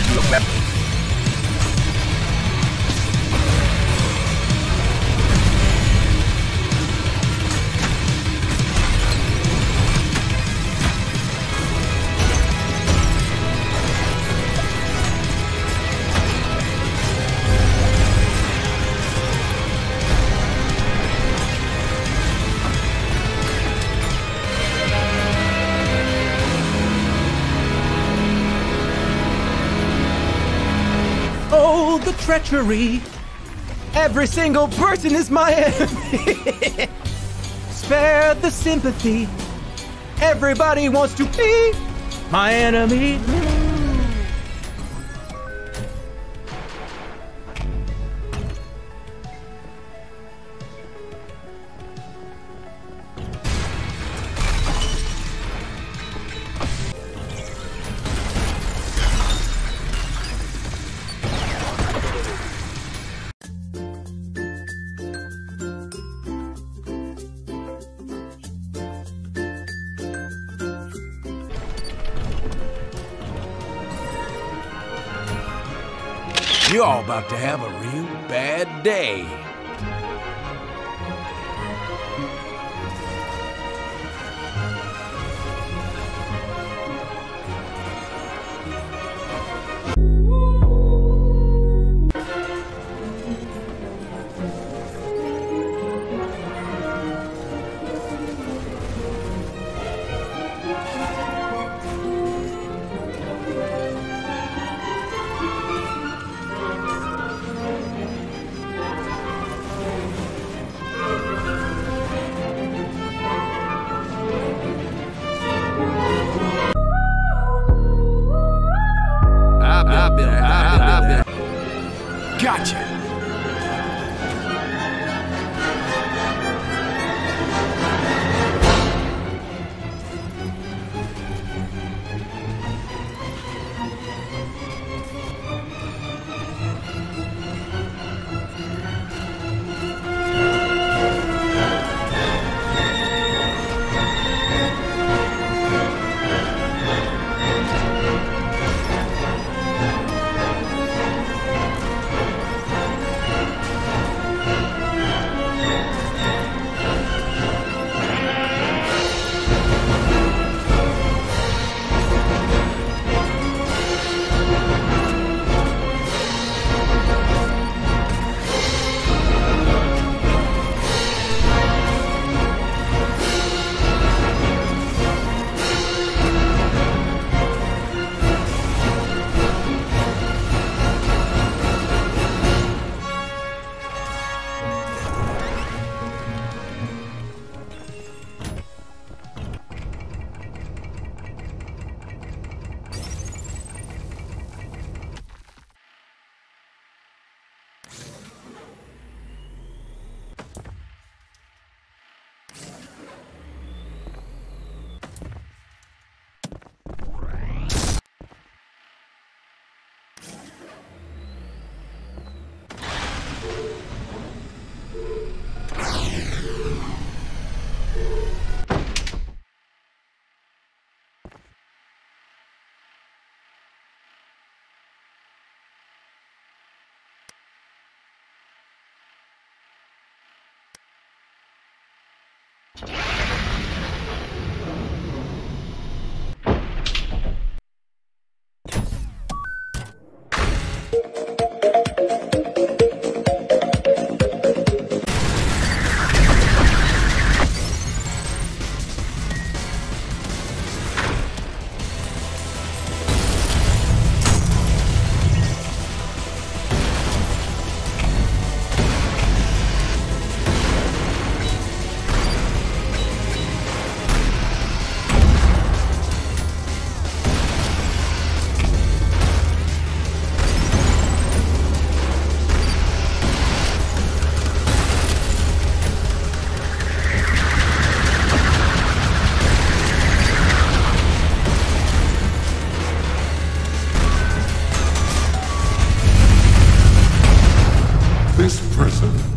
Oh, the treachery! Every single person is my enemy! Spare the sympathy! Everybody wants to be my enemy! You're all about to have a real bad day. this prison.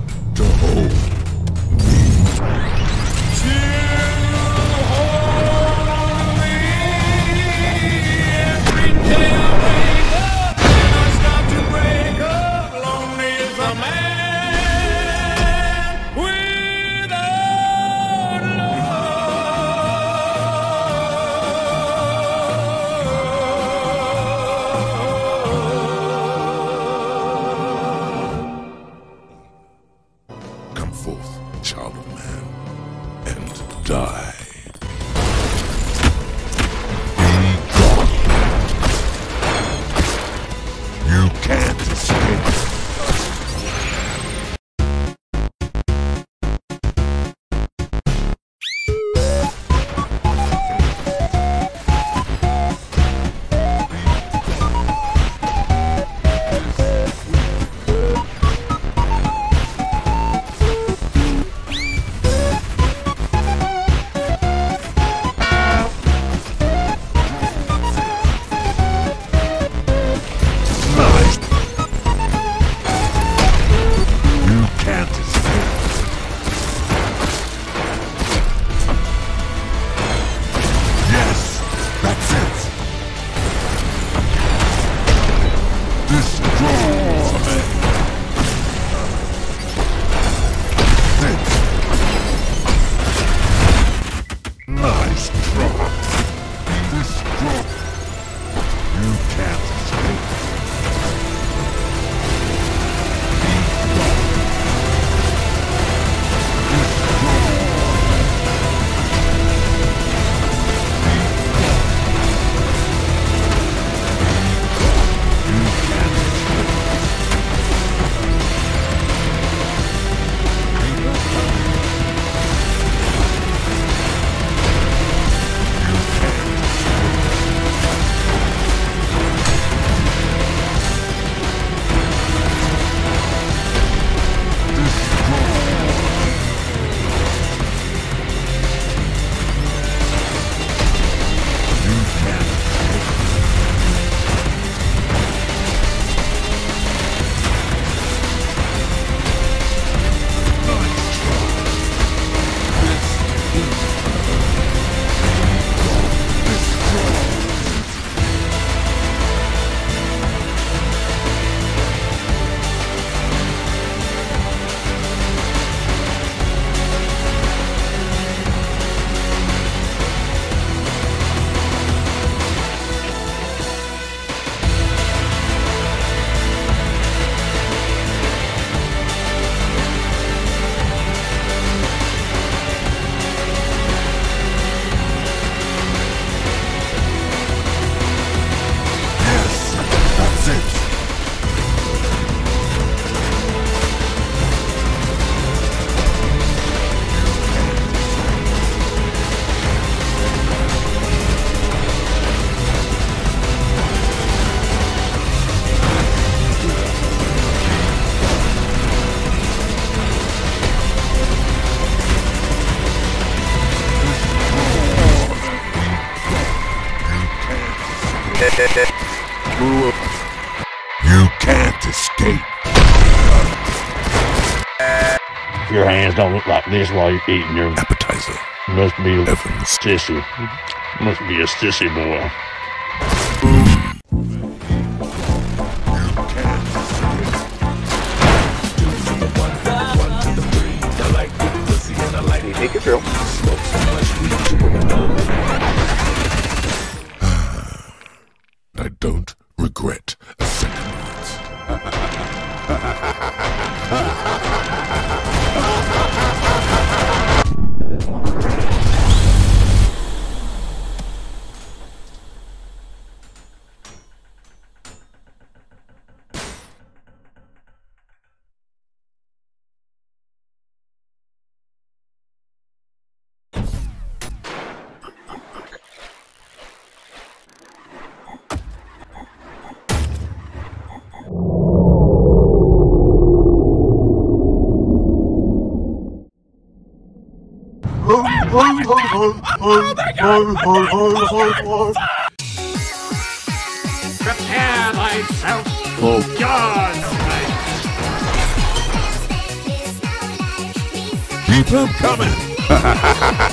You can't escape. Your hands don't look like this while you're eating your Appetizer. must be a Evans. sissy. Must be a sissy boy. Take it through. Oh Prepare thyself for God's Keep 'em coming.